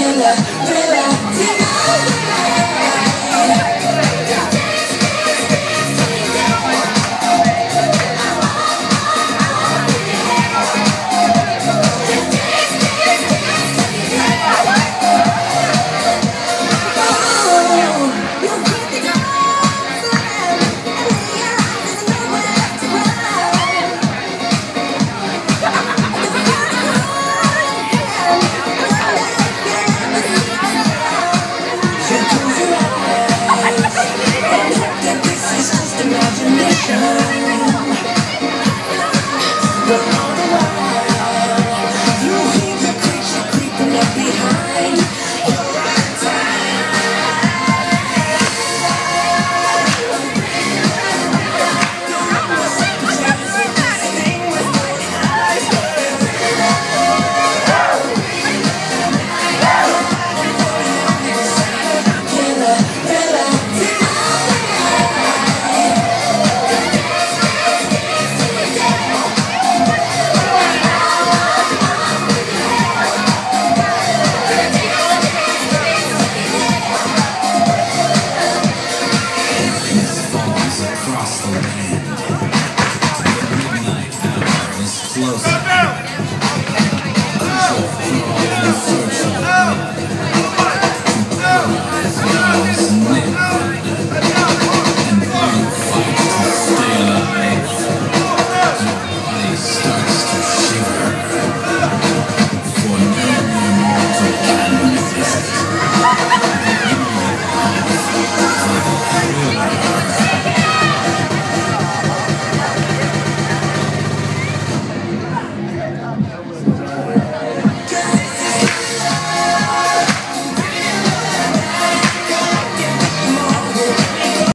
killer. close.